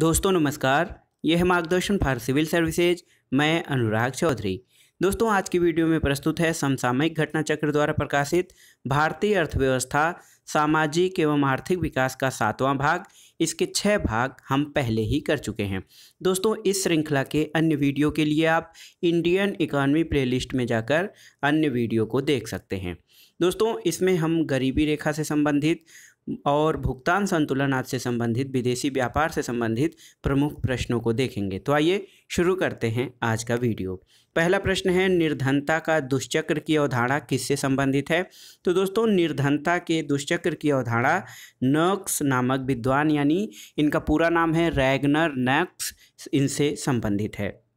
दोस्तों, नमस्कार। यह है मार्गदर्शन फॉर सिविल सर्विसेज़। मैं अनुराग चौधरी। दोस्तों, आज की वीडियो में प्रस्तुत है समसामयिक घटना चक्र द्वारा प्रकाशित भारतीय अर्थव्यवस्था, सामाजिक एवं आर्थिक विकास का सातवां भाग। इसके छः भाग हम पहले ही कर चुके हैं। दोस्तों, इस श्रृंखला के अन्य वीडियो के लिए आप इंडियन इकॉनमी प्लेलिस्ट में जाकर अन्य वीडियो को देख सकते हैं। दोस्तों, इसमें हम गरीबी रेखा से संबंधित और भुगतान संतुलन आज से संबंधित, विदेशी व्यापार से संबंधित प्रमुख प्रश्नों को देखेंगे। तो आइए शुरू करते हैं आज का वीडियो। पहला प्रश्न है, निर्धनता का दुष्चक्र की अवधारणा किससे संबंधित है? तो दोस्तों, निर्धनता के दुष्चक्र की अवधारणा नक्स नामक विद्वान, यानी इनका पूरा नाम है रैगनर नक्स, इनसे संबंधित है।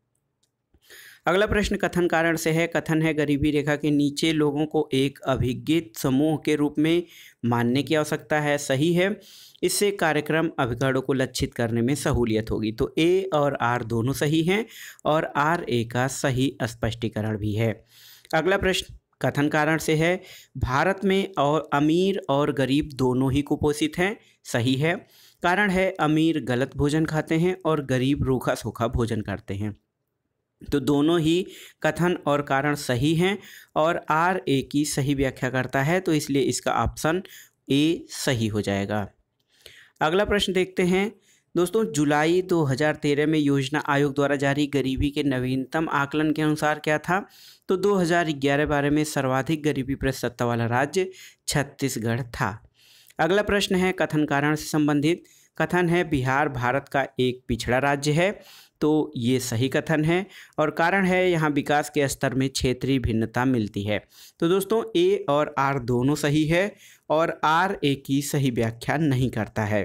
अगला प्रश्न, कथन कारण से है। कथन है, गरीबी रेखा के नीचे लोगों को एक अभिज्ञित समूह के रूप में मानने की आवश्यकता है। सही है। इससे कार्यक्रम अभिकरणों को लक्षित करने में सहूलियत होगी। तो ए और आर दोनों सही हैं और आर ए का सही स्पष्टीकरण भी है। अगला प्रश्न, कथन कारण से है। भारत में और अमीर और गरीब दोनों ही कुपोषित हैं। सही है। कारण है, अमीर गलत भोजन खाते हैं और गरीब रूखा सूखा भोजन करते हैं। तो दोनों ही कथन और कारण सही हैं और आर ए की सही व्याख्या करता है तो इसलिए इसका ऑप्शन ए सही हो जाएगा। अगला प्रश्न देखते हैं। दोस्तों, जुलाई 2013 में योजना आयोग द्वारा जारी गरीबी के नवीनतम आकलन के अनुसार क्या था? तो 2011 बारे में सर्वाधिक गरीबी सत्ता वाला राज्य छत्तीसगढ़ था। अगला प्रश्न है, कथन कारण से संबंधित। कथन है, बिहार भारत का एक पिछड़ा राज्य है। तो ये सही कथन है और कारण है यहाँ विकास के स्तर में क्षेत्रीय भिन्नता मिलती है। तो दोस्तों, ए और आर दोनों सही है और आर ए की सही व्याख्या नहीं करता है।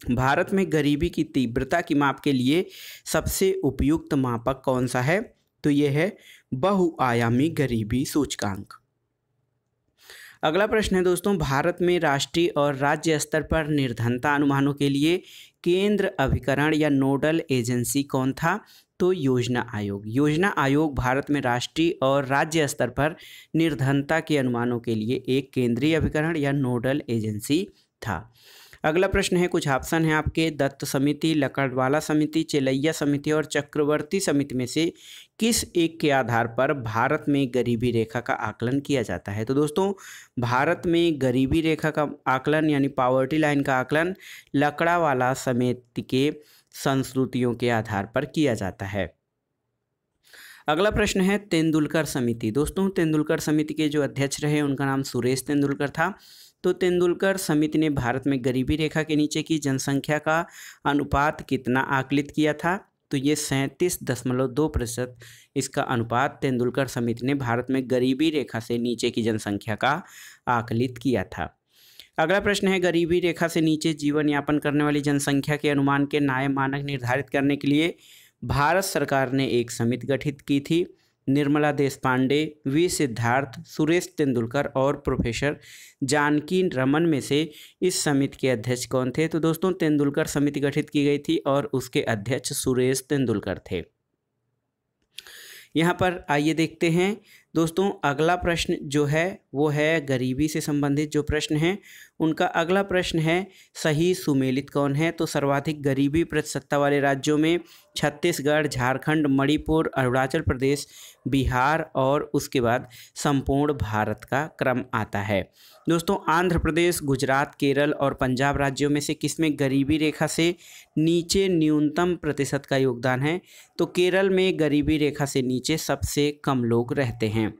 भारत में गरीबी की तीव्रता की माप के लिए सबसे उपयुक्त मापक कौन सा है? तो ये है बहुआयामी गरीबी सूचकांक। अगला प्रश्न है दोस्तों, भारत में राष्ट्रीय और राज्य स्तर पर निर्धनता अनुमानों के लिए केंद्र अभिकरण या नोडल एजेंसी कौन था? तो योजना आयोग। योजना आयोग भारत में राष्ट्रीय और राज्य स्तर पर निर्धनता के अनुमानों के लिए एक केंद्रीय अभिकरण या नोडल एजेंसी था। अगला प्रश्न है, कुछ ऑप्शन है आपके, दत्त समिति, लकड़वाला समिति, चेलैया समिति और चक्रवर्ती समिति में से किस एक के आधार पर भारत में गरीबी रेखा का आकलन किया जाता है? तो दोस्तों, भारत में गरीबी रेखा का आकलन यानी पावर्टी लाइन का आकलन लकड़ावाला समिति के संस्कृतियों के आधार पर किया जाता है। अगला प्रश्न है, तेंदुलकर समिति। दोस्तों, तेंदुलकर समिति के जो अध्यक्ष रहे, उनका नाम सुरेश तेंदुलकर था। तो तेंदुलकर समिति ने भारत में गरीबी रेखा के नीचे की जनसंख्या का अनुपात कितना आकलित किया था? तो ये सैंतीस दशमलव दो प्रतिशत इसका अनुपात तेंदुलकर समिति ने भारत में गरीबी रेखा से नीचे की जनसंख्या का आकलित किया था। अगला प्रश्न है, गरीबी रेखा से नीचे जीवन यापन करने वाली जनसंख्या के अनुमान के न्याय मानक निर्धारित करने के लिए भारत सरकार ने एक समिति गठित की थी। निर्मला देश पांडे वी. सिद्धार्थ, सुरेश तेंदुलकर और प्रोफेसर जानकी रमन में से इस समिति के अध्यक्ष कौन थे? तो दोस्तों, तेंदुलकर समिति गठित की गई थी और उसके अध्यक्ष सुरेश तेंदुलकर थे। यहाँ पर आइए देखते हैं। दोस्तों, अगला प्रश्न जो है, वो है गरीबी से संबंधित जो प्रश्न है उनका अगला प्रश्न है, सही सुमेलित कौन है? तो सर्वाधिक गरीबी प्रतिशतता वाले राज्यों में छत्तीसगढ़, झारखंड, मणिपुर, अरुणाचल प्रदेश, बिहार और उसके बाद संपूर्ण भारत का क्रम आता है। दोस्तों, आंध्र प्रदेश, गुजरात, केरल और पंजाब राज्यों में से किसमें गरीबी रेखा से नीचे न्यूनतम प्रतिशत का योगदान है? तो केरल में गरीबी रेखा से नीचे सबसे कम लोग रहते हैं।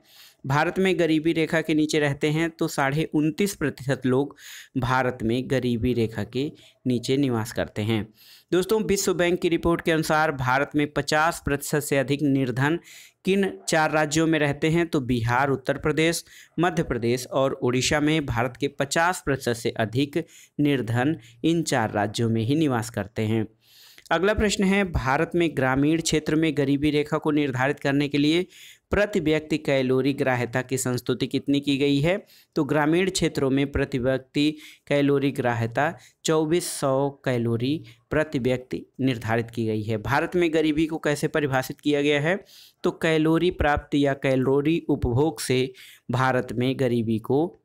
भारत में गरीबी रेखा के नीचे रहते हैं तो साढ़े उनतीस प्रतिशत लोग भारत में गरीबी रेखा के नीचे निवास करते हैं। दोस्तों, विश्व बैंक की रिपोर्ट के अनुसार भारत में 50 प्रतिशत से अधिक निर्धन किन चार राज्यों में रहते हैं तो बिहार, उत्तर प्रदेश, मध्य प्रदेश और उड़ीसा में भारत के 50 प्रतिशत से अधिक निर्धन इन चार राज्यों में ही निवास करते हैं। अगला प्रश्न है, भारत में ग्रामीण क्षेत्र में गरीबी रेखा को निर्धारित करने के लिए प्रति व्यक्ति कैलोरी ग्राह्यता की संस्तुति कितनी की गई है? तो ग्रामीण क्षेत्रों में प्रति व्यक्ति कैलोरी ग्राह्यता चौबीस सौ कैलोरी प्रति व्यक्ति निर्धारित की गई है। भारत में गरीबी को कैसे परिभाषित किया गया है? तो कैलोरी प्राप्ति या कैलोरी उपभोग से भारत में गरीबी को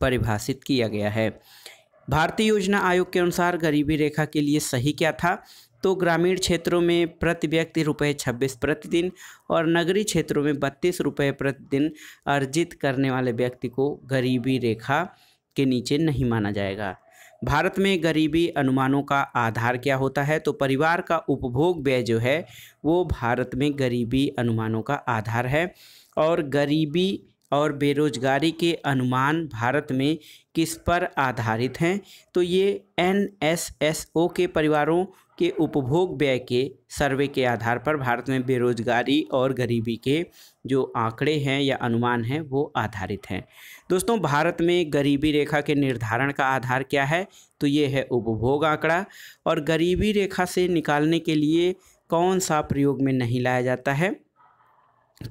परिभाषित किया गया है। भारतीय योजना आयोग के अनुसार गरीबी रेखा के लिए सही क्या था? तो ग्रामीण क्षेत्रों में प्रति व्यक्ति रुपये छब्बीस प्रतिदिन और नगरीय क्षेत्रों में बत्तीस रुपये प्रतिदिन अर्जित करने वाले व्यक्ति को गरीबी रेखा के नीचे नहीं माना जाएगा। भारत में गरीबी अनुमानों का आधार क्या होता है? तो परिवार का उपभोग व्यय जो है, वो भारत में गरीबी अनुमानों का आधार है और गरीबी और बेरोजगारी के अनुमान भारत में किस पर आधारित हैं? तो ये एन एस एस ओ के परिवारों के उपभोग व्यय के सर्वे के आधार पर भारत में बेरोजगारी और गरीबी के जो आंकड़े हैं या अनुमान हैं, वो आधारित हैं। दोस्तों, भारत में गरीबी रेखा के निर्धारण का आधार क्या है? तो ये है उपभोग आंकड़ा। और गरीबी रेखा से निकालने के लिए कौन सा प्रयोग में नहीं लाया जाता है?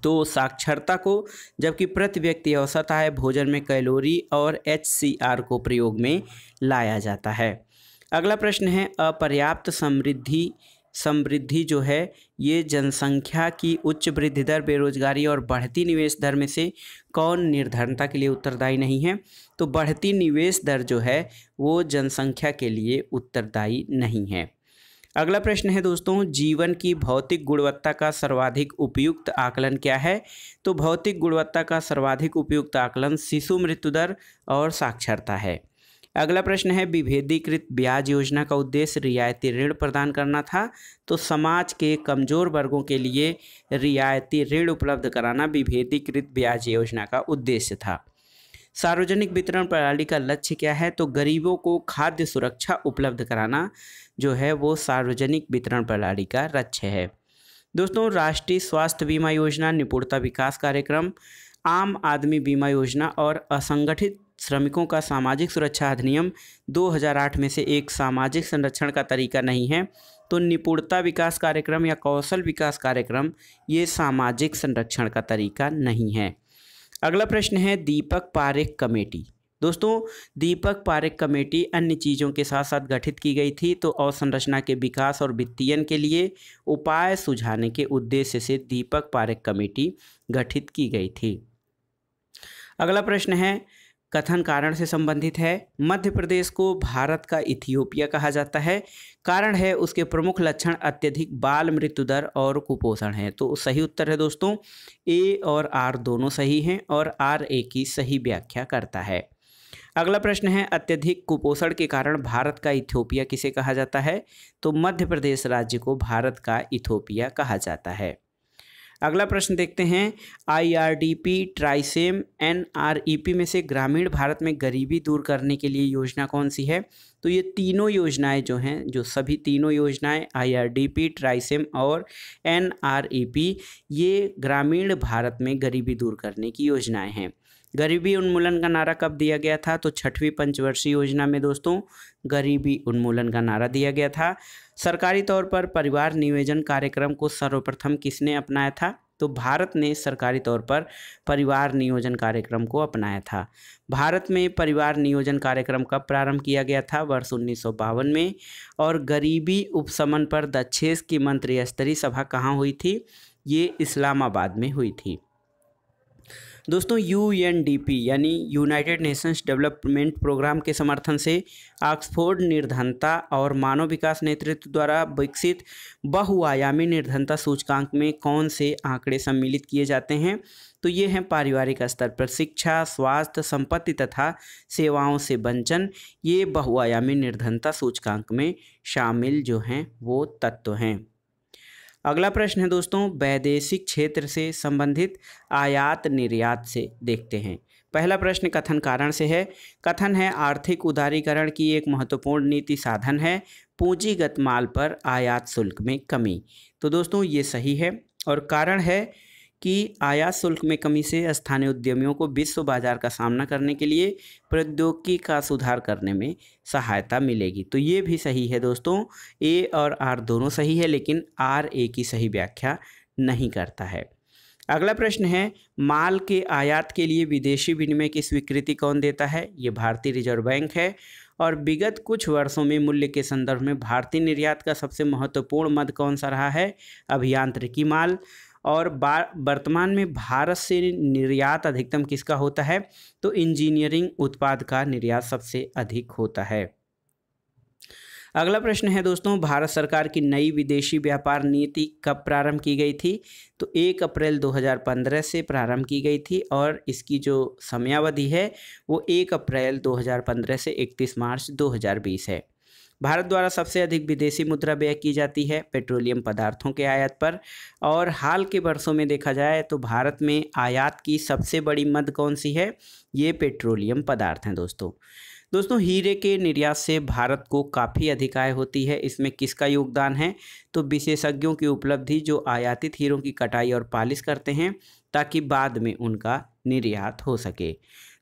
तो साक्षरता को, जबकि प्रति व्यक्ति औसत आय, भोजन में कैलोरी और एचसीआर को प्रयोग में लाया जाता है। अगला प्रश्न है, अपर्याप्त समृद्धि समृद्धि जो है, ये जनसंख्या की उच्च वृद्धि दर, बेरोजगारी और बढ़ती निवेश दर में से कौन निर्धारणता के लिए उत्तरदायी नहीं है? तो बढ़ती निवेश दर जो है, वो जनसंख्या के लिए उत्तरदायी नहीं है। अगला प्रश्न है दोस्तों, जीवन की भौतिक गुणवत्ता का सर्वाधिक उपयुक्त आकलन क्या है? तो भौतिक गुणवत्ता का सर्वाधिक उपयुक्त आकलन, शिशु मृत्यु दर और साक्षरता है। अगला प्रश्न है, विभेदीकृत ब्याज योजना का उद्देश्य रियायती ऋण प्रदान करना था तो समाज के कमज़ोर वर्गों के लिए रियायती ऋण उपलब्ध कराना विभेदीकृत ब्याज योजना का उद्देश्य था। सार्वजनिक वितरण प्रणाली का लक्ष्य क्या है तो गरीबों को खाद्य सुरक्षा उपलब्ध कराना जो है, वो सार्वजनिक वितरण प्रणाली का लक्ष्य है। दोस्तों, राष्ट्रीय स्वास्थ्य बीमा योजना, निपुणता विकास कार्यक्रम, आम आदमी बीमा योजना और असंगठित श्रमिकों का सामाजिक सुरक्षा अधिनियम 2008 में से एक सामाजिक संरक्षण का तरीका नहीं है तो निपुणता विकास कार्यक्रम या कौशल विकास कार्यक्रम, ये सामाजिक संरक्षण का तरीका नहीं है। अगला प्रश्न है दीपक पारेख कमेटी। दोस्तों, दीपक पारेख कमेटी अन्य चीज़ों के साथ साथ गठित की गई थी तो अवसंरचना के विकास और वित्तीयन के लिए उपाय सुझाने के उद्देश्य से दीपक पारेख कमेटी गठित की गई थी। अगला प्रश्न है कथन कारण से संबंधित है। मध्य प्रदेश को भारत का इथियोपिया कहा जाता है। कारण है उसके प्रमुख लक्षण अत्यधिक बाल, मृत्यु दर और कुपोषण है। तो सही उत्तर है दोस्तों, ए और आर दोनों सही हैं और आर ए की सही व्याख्या करता है। अगला प्रश्न है, अत्यधिक कुपोषण के कारण भारत का इथियोपिया किसे कहा जाता है? तो मध्य प्रदेश राज्य को भारत का इथियोपिया कहा जाता है। अगला प्रश्न देखते हैं। आईआरडीपी ट्राइसेम एनआरईपी में से ग्रामीण भारत में गरीबी दूर करने के लिए योजना कौन सी है? तो ये तीनों योजनाएँ जो हैं, जो सभी तीनों योजनाएँ आईआरडीपी ट्राइसेम और एनआरईपी ये ग्रामीण भारत में गरीबी दूर करने की योजनाएँ हैं। गरीबी उन्मूलन का नारा कब दिया गया था? तो छठवीं पंचवर्षीय योजना में दोस्तों, गरीबी उन्मूलन का नारा दिया गया था। सरकारी तौर पर परिवार नियोजन कार्यक्रम को सर्वप्रथम किसने अपनाया था? तो भारत ने सरकारी तौर पर परिवार नियोजन कार्यक्रम को अपनाया था। भारत में परिवार नियोजन कार्यक्रम कब प्रारंभ किया गया था वर्ष उन्नीस सौ बावन में और गरीबी उपशमन पर दक्षेश की मंत्री स्तरीय सभा कहाँ हुई थी? ये इस्लामाबाद में हुई थी। दोस्तों UNDP यानी यूनाइटेड नेशंस डेवलपमेंट प्रोग्राम के समर्थन से ऑक्सफोर्ड निर्धनता और मानव विकास नेतृत्व द्वारा विकसित बहुआयामी निर्धनता सूचकांक में कौन से आंकड़े सम्मिलित किए जाते हैं? तो ये हैं पारिवारिक स्तर पर शिक्षा, स्वास्थ्य, संपत्ति तथा सेवाओं से वंचन। ये बहुआयामी निर्धनता सूचकांक में शामिल जो हैं, वो तत्व हैं। अगला प्रश्न है दोस्तों, वैदेशिक क्षेत्र से संबंधित आयात निर्यात से देखते हैं। पहला प्रश्न कथन कारण से है। कथन है, आर्थिक उदारीकरण की एक महत्वपूर्ण नीति साधन है, पूंजीगत माल पर आयात शुल्क में कमी। तो दोस्तों, ये सही है और कारण है कि आयात शुल्क में कमी से स्थानीय उद्यमियों को विश्व बाज़ार का सामना करने के लिए प्रौद्योगिकी का सुधार करने में सहायता मिलेगी। तो ये भी सही है दोस्तों, ए और आर दोनों सही है, लेकिन आर ए की सही व्याख्या नहीं करता है। अगला प्रश्न है, माल के आयात के लिए विदेशी विनिमय की स्वीकृति कौन देता है? ये भारतीय रिज़र्व बैंक है और विगत कुछ वर्षों में मूल्य के संदर्भ में भारतीय निर्यात का सबसे महत्वपूर्ण मद कौन सा रहा है? अभियांत्रिकी माल और वर्तमान में भारत से निर्यात अधिकतम किसका होता है? तो इंजीनियरिंग उत्पाद का निर्यात सबसे अधिक होता है। अगला प्रश्न है दोस्तों, भारत सरकार की नई विदेशी व्यापार नीति कब प्रारंभ की गई थी? तो एक अप्रैल 2015 से प्रारंभ की गई थी और इसकी जो समयावधि है वो एक अप्रैल 2015 से 31 मार्च 2020 है। भारत द्वारा सबसे अधिक विदेशी मुद्रा व्यय की जाती है पेट्रोलियम पदार्थों के आयात पर। और हाल के वर्षों में देखा जाए तो भारत में आयात की सबसे बड़ी मद कौन सी है? ये पेट्रोलियम पदार्थ हैं दोस्तों। दोस्तों, हीरे के निर्यात से भारत को काफ़ी अधिक आय होती है। इसमें किसका योगदान है? तो विशेषज्ञों की उपलब्धि जो आयातित हीरों की कटाई और पालिश करते हैं ताकि बाद में उनका निर्यात हो सके।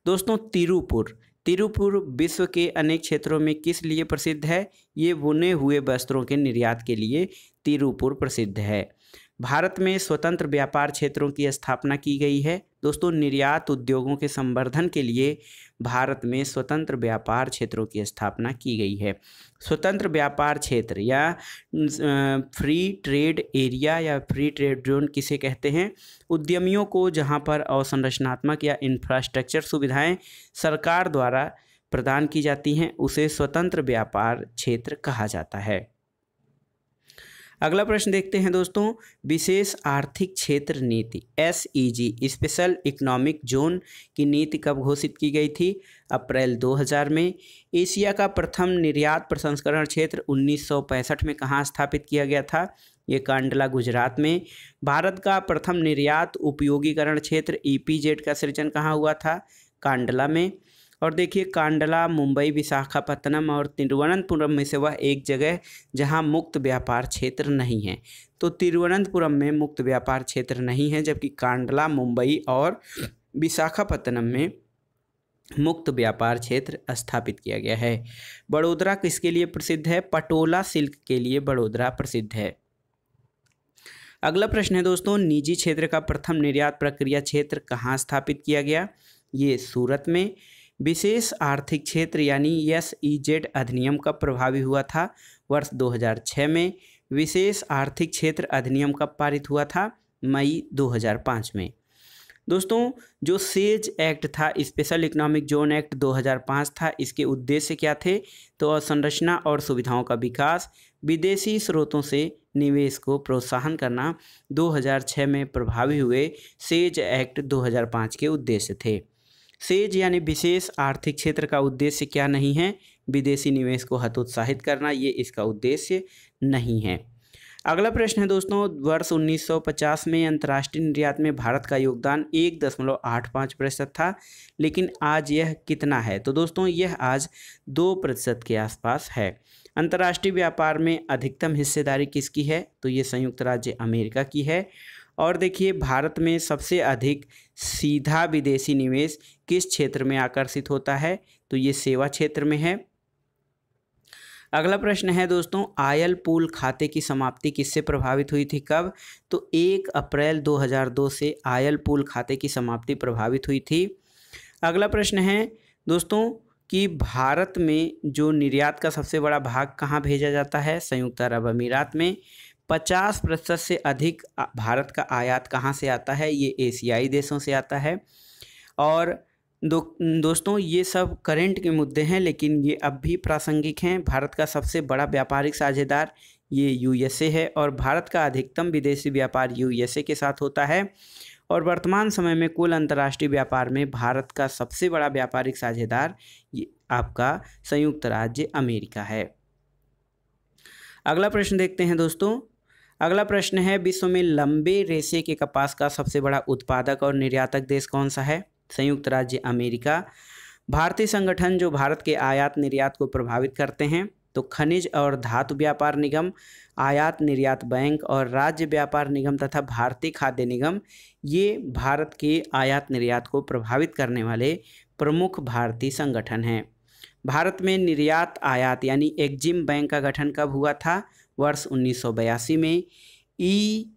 दोस्तों, तिरुपुर तिरुपुर विश्व के अनेक क्षेत्रों में किस लिए प्रसिद्ध है? ये बुने हुए वस्त्रों के निर्यात के लिए तिरुपुर प्रसिद्ध है। भारत में स्वतंत्र व्यापार क्षेत्रों की स्थापना की गई है। दोस्तों, निर्यात उद्योगों के संवर्धन के लिए भारत में स्वतंत्र व्यापार क्षेत्रों की स्थापना की गई है। स्वतंत्र व्यापार क्षेत्र या फ्री ट्रेड एरिया या फ्री ट्रेड जोन किसे कहते हैं? उद्यमियों को जहाँ पर अवसंरचनात्मक या इंफ्रास्ट्रक्चर सुविधाएँ सरकार द्वारा प्रदान की जाती हैं, उसे स्वतंत्र व्यापार क्षेत्र कहा जाता है। अगला प्रश्न देखते हैं दोस्तों। विशेष आर्थिक क्षेत्र नीति S E Z special economic zone की नीति कब घोषित की गई थी? अप्रैल 2000 में। एशिया का प्रथम निर्यात प्रसंस्करण क्षेत्र 1965 में कहाँ स्थापित किया गया था? ये कांडला, गुजरात में। भारत का प्रथम निर्यात उपयोगीकरण क्षेत्र ई e का सृजन कहाँ हुआ था? कांडला में। और देखिए, कांडला, मुंबई, विशाखापत्तनम और तिरुवनंतपुरम में से वह एक जगह जहाँ मुक्त व्यापार क्षेत्र नहीं है। तो तिरुवनंतपुरम में मुक्त व्यापार क्षेत्र नहीं है, जबकि कांडला, मुंबई और विशाखापत्तनम में मुक्त व्यापार क्षेत्र स्थापित किया गया है। बड़ोदरा किसके लिए प्रसिद्ध है? पटोला सिल्क के लिए बड़ोदरा प्रसिद्ध है। अगला प्रश्न है दोस्तों, निजी क्षेत्र का प्रथम निर्यात प्रक्रिया क्षेत्र कहाँ स्थापित किया गया? ये सूरत में। विशेष आर्थिक क्षेत्र यानी एस ई जेड अधिनियम कब प्रभावी हुआ था। वर्ष 2006 में विशेष आर्थिक क्षेत्र अधिनियम कब पारित हुआ था? मई 2005 में। दोस्तों, जो सेज एक्ट था, स्पेशल इकोनॉमिक जोन एक्ट 2005 था, इसके उद्देश्य क्या थे? तो अवसंरचना और सुविधाओं का विकास, विदेशी स्रोतों से निवेश को प्रोत्साहन करना 2006 में प्रभावी हुए सेज एक्ट 2005 के उद्देश्य थे। सेज यानी विशेष आर्थिक क्षेत्र का उद्देश्य क्या नहीं है? विदेशी निवेश को हतोत्साहित करना, ये इसका उद्देश्य नहीं है। अगला प्रश्न है दोस्तों, वर्ष 1950 में अंतर्राष्ट्रीय निर्यात में भारत का योगदान एक दशमलव आठ पाँच प्रतिशत था, लेकिन आज यह कितना है? तो दोस्तों, यह आज दो प्रतिशत के आसपास है। अंतर्राष्ट्रीय व्यापार में अधिकतम हिस्सेदारी किसकी है? तो ये संयुक्त राज्य अमेरिका की है। और देखिए, भारत में सबसे अधिक सीधा विदेशी निवेश किस क्षेत्र में आकर्षित होता है? तो ये सेवा क्षेत्र में है। अगला प्रश्न है दोस्तों, आयल पूल खाते की समाप्ति किससे प्रभावित हुई थी, कब? तो एक अप्रैल 2002 से आयल पूल खाते की समाप्ति प्रभावित हुई थी। अगला प्रश्न है दोस्तों, कि भारत में जो निर्यात का सबसे बड़ा भाग कहाँ भेजा जाता है? संयुक्त अरब अमीरात में। पचास प्रतिशत से अधिक भारत का आयात कहाँ से आता है? ये एशियाई देशों से आता है। और दो, दोस्तों, ये सब करेंट के मुद्दे हैं, लेकिन ये अब भी प्रासंगिक हैं। भारत का सबसे बड़ा व्यापारिक साझेदार ये यूएसए है और भारत का अधिकतम विदेशी व्यापार यूएसए के साथ होता है। और वर्तमान समय में कुल अंतर्राष्ट्रीय व्यापार में भारत का सबसे बड़ा व्यापारिक साझेदार ये आपका संयुक्त राज्य अमेरिका है। अगला प्रश्न देखते हैं दोस्तों। अगला प्रश्न है, विश्व में लंबे रेशे के कपास का सबसे बड़ा उत्पादक और निर्यातक देश कौन सा है? संयुक्त राज्य अमेरिका, भारतीय संगठन जो भारत के आयात निर्यात को प्रभावित करते हैं तो खनिज और धातु व्यापार निगम, आयात निर्यात बैंक और राज्य व्यापार निगम तथा भारतीय खाद्य निगम, ये भारत के आयात निर्यात को प्रभावित करने वाले प्रमुख भारतीय संगठन हैं। भारत में निर्यात आयात यानी एग्जिम बैंक का गठन कब हुआ था? वर्ष उन्नीस सौ बयासी में। ई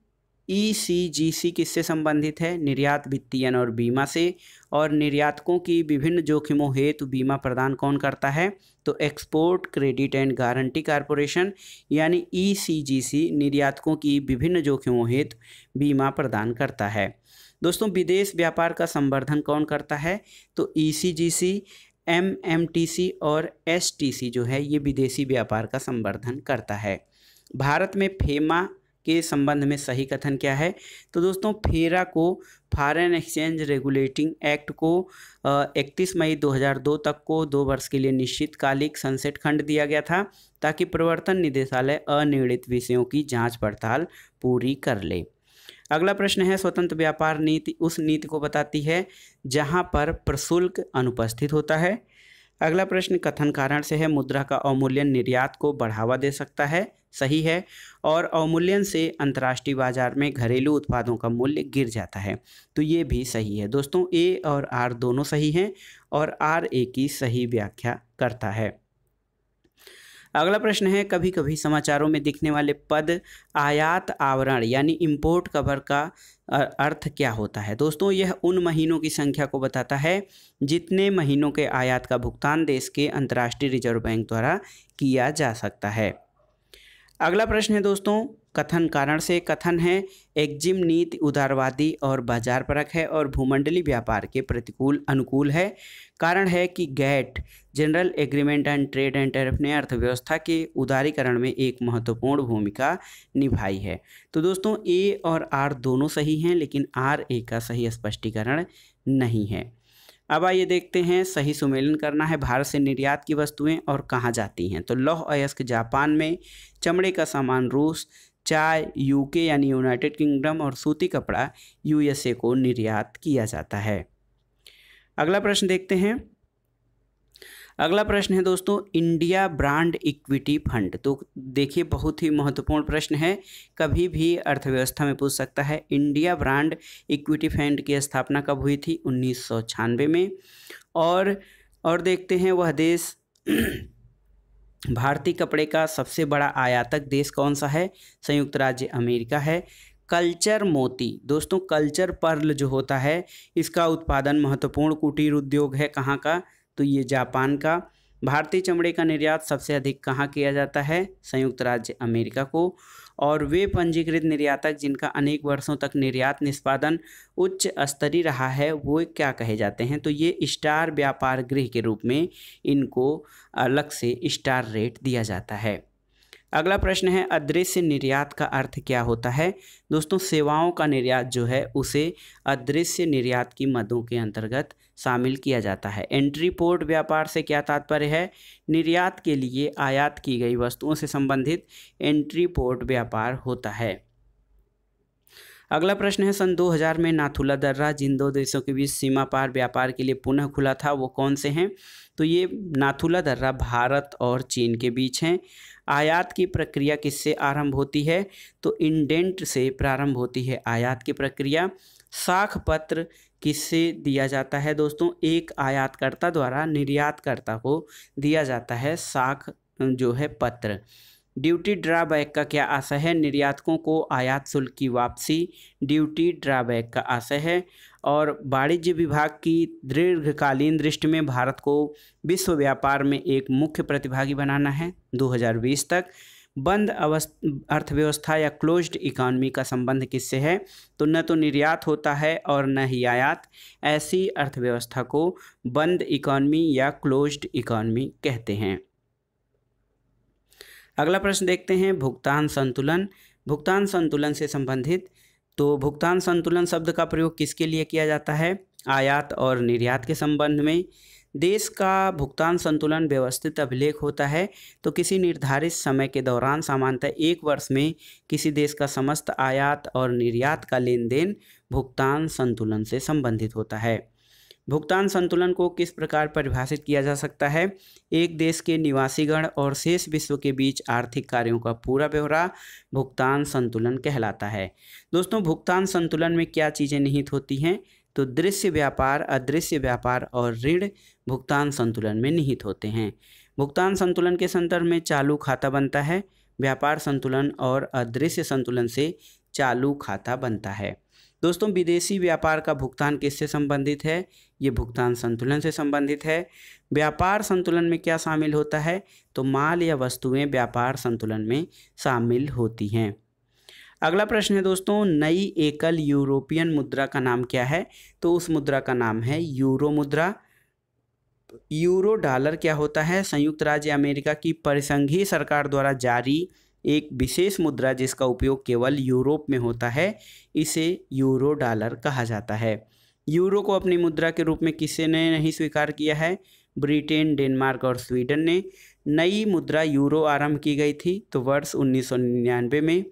ई सी जी सी किससे संबंधित है? निर्यात वित्तीयन और बीमा से। और निर्यातकों की विभिन्न जोखिमों हेतु बीमा प्रदान कौन करता है? तो export, credit and guarantee corporation, यानी ईसीजीसी निर्यातकों की विभिन्न जोखिमों हेतु बीमा प्रदान करता है। दोस्तों, विदेश व्यापार का संवर्धन कौन करता है? तो ईसीजीसी एमएमटीसी और एसटीसी जो है, ये विदेशी व्यापार का संवर्धन करता है। भारत में फेमा के संबंध में सही कथन क्या है? तो दोस्तों, फेरा को फॉरेन एक्सचेंज रेगुलेटिंग एक्ट को 31 मई 2002 तक को दो वर्ष के लिए निश्चितकालिक सनसेट खंड दिया गया था, ताकि प्रवर्तन निदेशालय अनिर्णित विषयों की जाँच पड़ताल पूरी कर ले। अगला प्रश्न है, स्वतंत्र व्यापार नीति उस नीति को बताती है जहाँ पर प्रशुल्क अनुपस्थित होता है। अगला प्रश्न, कथन कारण से है मुद्रा का अवमूल्यन निर्यात को बढ़ावा दे सकता है, सही है, और अवमूल्यन से अंतर्राष्ट्रीय बाज़ार में घरेलू उत्पादों का मूल्य गिर जाता है तो ये भी सही है। दोस्तों, ए और आर दोनों सही हैं, और आर ए की सही व्याख्या करता है। अगला प्रश्न है कभी कभी समाचारों में दिखने वाले पद आयात आवरण यानी इम्पोर्ट कवर का अर्थ क्या होता है? दोस्तों, यह उन महीनों की संख्या को बताता है, जितने महीनों के आयात का भुगतान देश के अंतर्राष्ट्रीय रिज़र्व बैंक द्वारा किया जा सकता है। अगला प्रश्न है, दोस्तों कथन कारण से कथन है। एक्जिम नीति उदारवादी और बाज़ार परक है और भूमंडली व्यापार के प्रतिकूल अनुकूल है। कारण है कि GATT, general agreement and trade and tariff ने अर्थव्यवस्था के उदारीकरण में एक महत्वपूर्ण भूमिका निभाई है। तो दोस्तों, ए और आर दोनों सही हैं, लेकिन आर ए का सही स्पष्टीकरण नहीं है। अब आइए देखते हैं, सही सुमेलन करना है भारत से निर्यात की वस्तुएँ और कहाँ जाती हैं। तो लौह अयस्क जापान में चमड़े का सामान रूस चाय यूके यानी यूनाइटेड किंगडम और सूती कपड़ा यूएसए को निर्यात किया जाता है। अगला प्रश्न देखते हैं। अगला प्रश्न है दोस्तों इंडिया ब्रांड इक्विटी फंड तो देखिए, बहुत ही महत्वपूर्ण प्रश्न है। कभी भी अर्थव्यवस्था में पूछ सकता है इंडिया ब्रांड इक्विटी फंड की स्थापना कब हुई थी? उन्नीस सौ छानबे में। और और देखते हैं, वह देश भारतीय कपड़े का सबसे बड़ा आयातक देश कौन सा है? संयुक्त राज्य अमेरिका है। कल्चर मोती। दोस्तों, कल्चर पर्ल जो होता है, इसका उत्पादन महत्वपूर्ण कुटीर उद्योग है कहाँ का? तो ये जापान का। भारतीय चमड़े का निर्यात सबसे अधिक कहाँ किया जाता है? संयुक्त राज्य अमेरिका को। और वे पंजीकृत निर्यातक जिनका अनेक वर्षों तक निर्यात निष्पादन उच्च स्तरीय रहा है, वो क्या कहे जाते हैं? तो ये स्टार व्यापार गृह के रूप में इनको अलग से स्टार रेट दिया जाता है। अगला प्रश्न है, अदृश्य निर्यात का अर्थ क्या होता है? दोस्तों, सेवाओं का निर्यात जो है, उसे अदृश्य निर्यात की मदों के अंतर्गत शामिल किया जाता है। एंट्री पोर्ट व्यापार से क्या तात्पर्य है? निर्यात के लिए आयात की गई वस्तुओं से संबंधित एंट्री पोर्ट व्यापार होता है। अगला प्रश्न है, सन 2000 में नाथुला दर्रा जिन दो देशों के बीच सीमा पार व्यापार के लिए पुनः खुला था, वो कौन से हैं? तो ये नाथुला दर्रा भारत और चीन के बीच हैं। आयात की प्रक्रिया किससे आरंभ होती है? तो इंडेंट से प्रारंभ होती है आयात की प्रक्रिया। साख पत्र किससे दिया जाता है दोस्तों? एक आयातकर्ता द्वारा निर्यातकर्ता को दिया जाता है साख, जो है पत्र। ड्यूटी ड्राबैक का क्या आशय है? निर्यातकों को आयात शुल्क की वापसी, ड्यूटी ड्राबैक का आशय है। और वाणिज्य विभाग की दीर्घकालीन दृष्टि में भारत को विश्व व्यापार में एक मुख्य प्रतिभागी बनाना है। 2020 तक बंद अर्थव्यवस्था या क्लोज्ड इकॉनमी का संबंध किससे है? तो न तो निर्यात होता है और न ही आयात। ऐसी अर्थव्यवस्था को बंद इकॉनमी या क्लोज्ड इकॉनमी कहते हैं। अगला प्रश्न देखते हैं, भुगतान संतुलन। भुगतान संतुलन से संबंधित तो भुगतान संतुलन शब्द का प्रयोग किसके लिए किया जाता है? आयात और निर्यात के संबंध में। देश का भुगतान संतुलन व्यवस्थित अभिलेख होता है तो किसी निर्धारित समय के दौरान सामान्यतः एक वर्ष में किसी देश का समस्त आयात और निर्यात का लेन देन भुगतान संतुलन से संबंधित होता है। भुगतान संतुलन को किस प्रकार परिभाषित किया जा सकता है? एक देश के निवासीगण और शेष विश्व के बीच आर्थिक कार्यों का पूरा ब्यौरा भुगतान संतुलन कहलाता है। दोस्तों, भुगतान संतुलन में क्या चीज़ें निहित होती हैं? तो दृश्य व्यापार, अदृश्य व्यापार और ऋण भुगतान संतुलन में निहित होते हैं। भुगतान संतुलन के संदर्भ में चालू खाता बनता है, व्यापार संतुलन और अदृश्य संतुलन से चालू खाता बनता है। दोस्तों, विदेशी व्यापार का भुगतान किससे संबंधित है? ये भुगतान संतुलन से संबंधित है। व्यापार संतुलन में क्या शामिल होता है? तो माल या वस्तुएँ व्यापार संतुलन में शामिल होती हैं। अगला प्रश्न है दोस्तों, नई एकल यूरोपियन मुद्रा का नाम क्या है? तो उस मुद्रा का नाम है यूरो मुद्रा। यूरो डॉलर क्या होता है? संयुक्त राज्य अमेरिका की परिसंघीय सरकार द्वारा जारी एक विशेष मुद्रा जिसका उपयोग केवल यूरोप में होता है, इसे यूरो डॉलर कहा जाता है। यूरो को अपनी मुद्रा के रूप में किसी ने नहीं स्वीकार किया है? ब्रिटेन, डेनमार्क और स्वीडन ने नई मुद्रा यूरो आरंभ की गई थी तो वर्ष उन्नीस सौ निन्यानवे में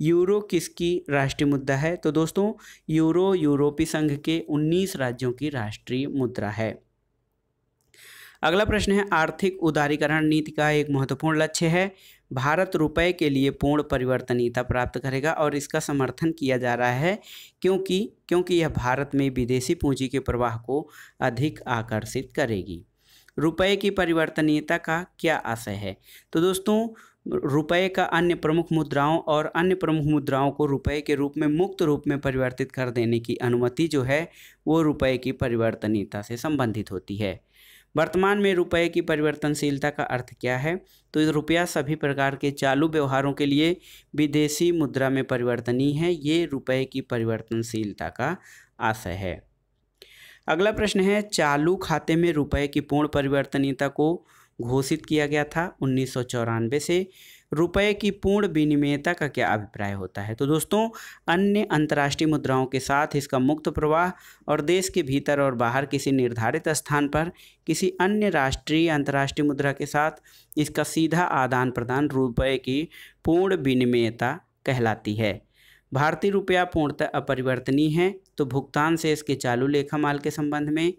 यूरो किसकी राष्ट्रीय मुद्रा है? तो दोस्तों, यूरो यूरोपीय संघ के 19 राज्यों की राष्ट्रीय मुद्रा है। अगला प्रश्न है, आर्थिक उदारीकरण नीति का एक महत्वपूर्ण लक्ष्य है। भारत रुपए के लिए पूर्ण परिवर्तनीयता प्राप्त करेगा और इसका समर्थन किया जा रहा है क्योंकि क्योंकि यह भारत में विदेशी पूंजी के प्रवाह को अधिक आकर्षित करेगी। रुपए की परिवर्तनीयता का क्या आशय है? तो दोस्तों रुपए का अन्य प्रमुख मुद्राओं और अन्य प्रमुख मुद्राओं को रुपए के रूप में मुक्त रूप में परिवर्तित कर देने की अनुमति जो है, वो रुपए की परिवर्तनीयता से संबंधित होती है। वर्तमान में रुपए की परिवर्तनशीलता का अर्थ क्या है? तो रुपया सभी प्रकार के चालू व्यवहारों के लिए विदेशी मुद्रा में परिवर्तनीय है, ये रुपए की परिवर्तनशीलता का आशय है। अगला प्रश्न है, चालू खाते में रुपए की पूर्ण परिवर्तनीयता को घोषित किया गया था उन्नीस सौ चौरानवे से। रुपए की पूर्ण विनिमयता का क्या अभिप्राय होता है? तो दोस्तों, अन्य अंतर्राष्ट्रीय मुद्राओं के साथ इसका मुक्त प्रवाह और देश के भीतर और बाहर किसी निर्धारित स्थान पर किसी अन्य राष्ट्रीय अंतर्राष्ट्रीय मुद्रा के साथ इसका सीधा आदान प्रदान रुपए की पूर्ण विनिमयता कहलाती है। भारतीय रुपया पूर्णतः अपरिवर्तनीय है तो भुगतान से इसके चालू लेखा माल के संबंध में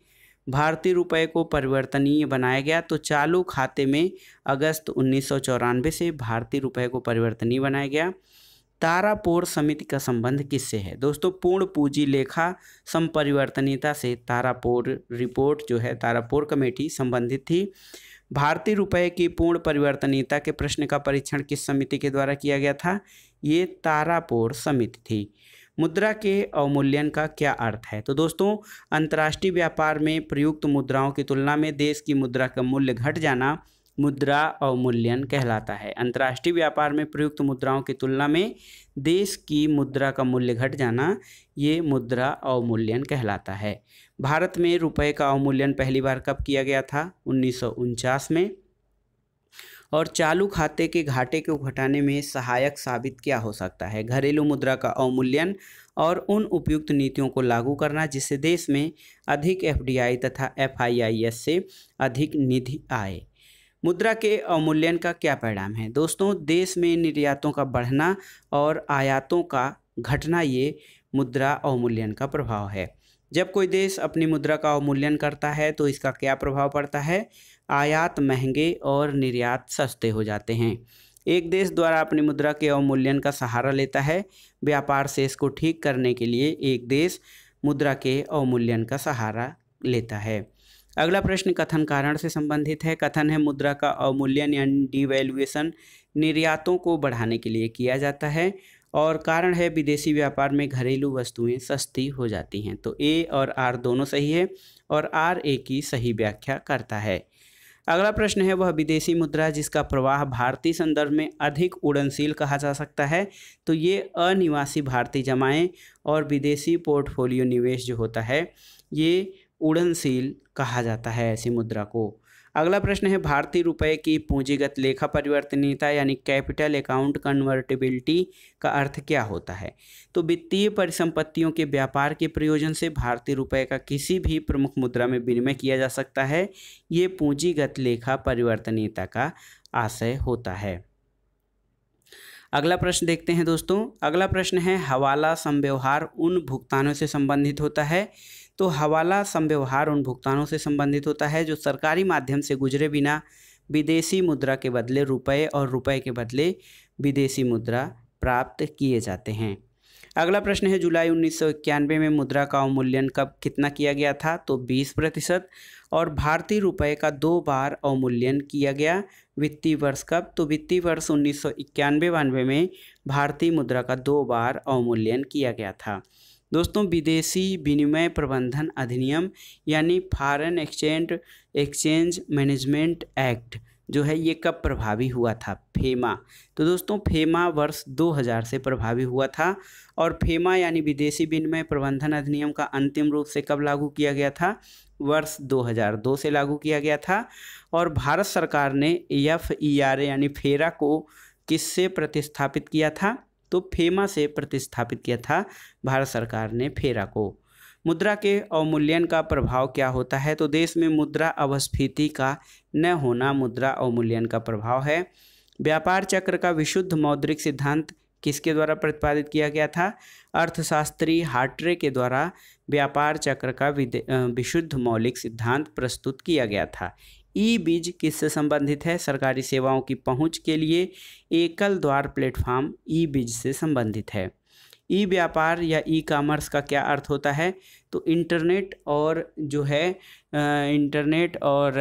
भारतीय रुपये को परिवर्तनीय बनाया गया तो चालू खाते में अगस्त उन्नीस सौ चौरानवे से भारतीय रुपये को परिवर्तनीय बनाया गया। तारापोर समिति का संबंध किससे है? दोस्तों, पूर्ण पूंजी लेखा संपरिवर्तनीयता से तारापोर रिपोर्ट जो है तारापोर कमेटी संबंधित थी। भारतीय रुपये की पूर्ण परिवर्तनीयता के प्रश्न का परीक्षण किस समिति के द्वारा किया गया था? ये तारापोर समिति थी। मुद्रा के अवमूल्यन का क्या अर्थ है? तो दोस्तों, अंतर्राष्ट्रीय व्यापार में प्रयुक्त मुद्राओं की तुलना में देश की मुद्रा का मूल्य घट जाना मुद्रा अवमूल्यन कहलाता है। अंतर्राष्ट्रीय व्यापार में प्रयुक्त मुद्राओं की तुलना में देश की मुद्रा का मूल्य घट जाना ये मुद्रा अवमूल्यन कहलाता है। भारत में रुपए का अवमूल्यन पहली बार कब किया गया था? उन्नीस सौ उनचास में। और चालू खाते के घाटे को घटाने में सहायक साबित क्या हो सकता है। घरेलू मुद्रा का अवमूल्यन और उन उपयुक्त नीतियों को लागू करना, जिससे देश में अधिक एफडीआई तथा एफआईआईएस से अधिक निधि आए। मुद्रा के अवमूल्यन का क्या परिणाम है? दोस्तों, देश में निर्यातों का बढ़ना और आयातों का घटना, ये मुद्रा अवमूल्यन का प्रभाव है। जब कोई देश अपनी मुद्रा का अवमूल्यन करता है तो इसका क्या प्रभाव पड़ता है? आयात महँगे और निर्यात सस्ते हो जाते हैं। एक देश द्वारा अपनी मुद्रा के अवमूल्यन का सहारा लेता है। व्यापार से इसको ठीक करने के लिए एक देश मुद्रा के अवमूल्यन का सहारा लेता है। अगला प्रश्न कथन कारण से संबंधित है। कथन है, मुद्रा का अवमूल्यन या डिवेल्युएशन निर्यातों को बढ़ाने के लिए किया जाता है और कारण है, विदेशी व्यापार में घरेलू वस्तुएँ सस्ती हो जाती हैं। तो ए और आर दोनों सही है और आर ए की सही व्याख्या करता है। अगला प्रश्न है, वह विदेशी मुद्रा जिसका प्रवाह भारतीय संदर्भ में अधिक उड़नशील कहा जा सकता है तो ये अनिवासी भारतीय जमाएँ और विदेशी पोर्टफोलियो निवेश जो होता है, ये उड़नशील कहा जाता है ऐसी मुद्रा को। अगला प्रश्न है, भारतीय रुपए की पूंजीगत लेखा परिवर्तनीयता यानी कैपिटल अकाउंट कन्वर्टेबिलिटी का अर्थ क्या होता है? तो वित्तीय परिसंपत्तियों के व्यापार के प्रयोजन से भारतीय रुपए का किसी भी प्रमुख मुद्रा में विनिमय किया जा सकता है। ये पूंजीगत लेखा परिवर्तनीयता का आशय होता है। अगला प्रश्न देखते हैं दोस्तों। अगला प्रश्न है, हवाला संव्यवहार उन भुगतानों से संबंधित होता है? तो हवाला संव्यवहार उन भुगतानों से संबंधित होता है जो सरकारी माध्यम से गुजरे बिना विदेशी मुद्रा के बदले रुपए और रुपए के बदले विदेशी मुद्रा प्राप्त किए जाते हैं। अगला प्रश्न है, जुलाई उन्नीस सौ इक्यानवे में मुद्रा का अवमूल्यन कब, कितना किया गया था? तो 20 प्रतिशत। और भारतीय रुपए का दो बार अवमूल्यन किया गया। वित्तीय वर्ष कब? तो वित्तीय वर्ष उन्नीस सौ इक्यानवे में भारतीय मुद्रा का दो बार अवमूल्यन किया गया था। दोस्तों, विदेशी विनिमय प्रबंधन अधिनियम, यानी foreign exchange exchange management act जो है ये कब प्रभावी हुआ था? फेमा। तो दोस्तों, फेमा वर्ष 2000 से प्रभावी हुआ था और फेमा यानी विदेशी विनिमय प्रबंधन अधिनियम का अंतिम रूप से कब लागू किया गया था? वर्ष 2002 से लागू किया गया था और भारत सरकार ने एफ़ ई आर यानी फेरा को किससे प्रतिस्थापित किया था? तो फेमा से प्रतिस्थापित किया था भारत सरकार ने फेरा को। मुद्रा के अवमूल्यन का प्रभाव क्या होता है? तो देश में मुद्रा अवस्फीति का न होना मुद्रा अवमूल्यन का प्रभाव है। व्यापार चक्र का विशुद्ध मौद्रिक सिद्धांत किसके द्वारा प्रतिपादित किया गया था? अर्थशास्त्री हार्ट्रे के द्वारा व्यापार चक्र का विशुद्ध मौलिक सिद्धांत प्रस्तुत किया गया था। ई बीज किससे संबंधित है? सरकारी सेवाओं की पहुँच के लिए एकल द्वार प्लेटफॉर्म ई बीज से संबंधित है। ई व्यापार या ई कॉमर्स का क्या अर्थ होता है? तो इंटरनेट और जो है इंटरनेट और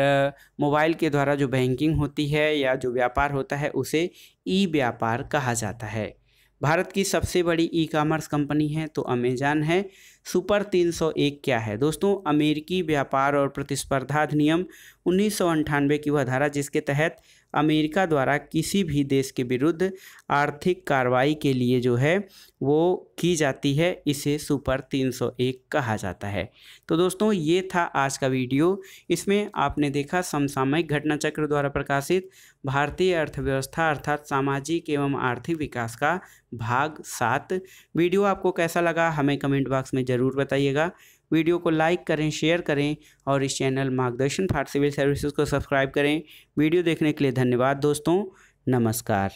मोबाइल के द्वारा जो बैंकिंग होती है या जो व्यापार होता है, उसे ई व्यापार कहा जाता है। भारत की सबसे बड़ी ई कॉमर्स कंपनी है तो अमेजान है। सुपर 301 क्या है? दोस्तों, अमेरिकी व्यापार और प्रतिस्पर्धा अधिनियम उन्नीस की वह धारा जिसके तहत अमेरिका द्वारा किसी भी देश के विरुद्ध आर्थिक कार्रवाई के लिए जो है, वो की जाती है, इसे सुपर 301 कहा जाता है। तो दोस्तों, ये था आज का वीडियो। इसमें आपने देखा समसामयिक घटना चक्र द्वारा प्रकाशित भारतीय अर्थव्यवस्था अर्थात सामाजिक एवं आर्थिक विकास का भाग सात। वीडियो आपको कैसा लगा, हमें कमेंट बॉक्स में ज़रूर बताइएगा। वीडियो को लाइक करें, शेयर करें और इस channel Margdarshan for civil services को सब्सक्राइब करें। वीडियो देखने के लिए धन्यवाद दोस्तों। नमस्कार।